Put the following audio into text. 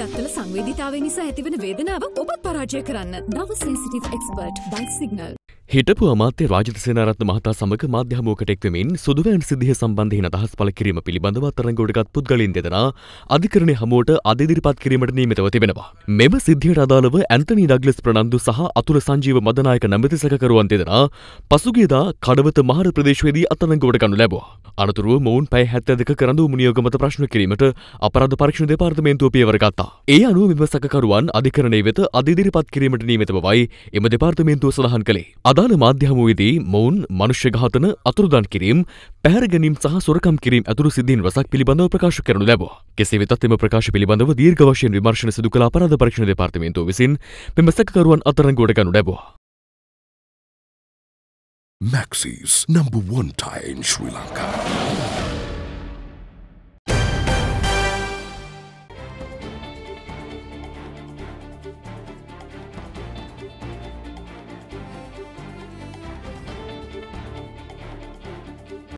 දත්තල සංවේදිතාව නිසා ඇතිවන වේදනාව ඔබත් පරාජය කරන්න දව සේසිටිව් එක්ස්පර්ට් බයික් සිගනල්. හිටපු අමාත්‍ය රාජිත සේනාරත්න මහතා සමග මාධ්‍යහමුවකට එක්වමින් සුදුවෑන් සිද්ධිය සම්බන්ධයෙන් අදහස් පළ කිරීම පිළිබඳව තරංගොඩගත් පුද්ගලින් දෙදෙනා අධිකරණය හමුවට අද ඉදිරිපත් කිරීමට නියමිතව තිබෙනවා. මෙම සිද්ධියට අදාළව ඇන්තනී ඩග්ලස් ප්‍රනන්දු සහ අතුල සංජීව මදනායක නැමැති සැකකරුවන් දෙදෙනා පසුගියදා කඩවත මහර ප්‍රදේශයේදී අත්අඩංගුවට ගනු ලැබුවා. අනතුරුව මොවුන් පැය 72ක කරඬු මුනියෝග මත ප්‍රශ්න කිරීමට අපරාධ පරීක්ෂණ දෙපාර්තමේන්තුව පියවර ගත්තා. ඒ අනුව මෙම සැකකරුවන් අධිකරණය වෙත අද ඉදිරිපත් කිරීමට නියමිත බවයි එම දෙපාර්තමේන්තුව සඳහන් කළේ. අදාළ මාධ්‍යහමුවේදී මොවුන් මනුෂ්‍ය ඝාතන අතුරුදන් කිරීම පැහැර ගැනීම සහ සොරකම් කිරීම ඇතුළු සිද්ධීන් රසක් පිළිබඳව ප්‍රකාශ කරනු ලැබුවා. කෙසේ වෙතත් එම ප්‍රකාශ පිළිබඳව දීර්ඝ වශයෙන් විමර්ශන සිදු කළ අපරාධ පරීක්ෂණ දෙපාර්තමේන්තුව විසින් මෙම සැකකරුවන් අත්අඩංගුවට ගනු ලැබුවා. Maxis, number one tire in Sri Lanka.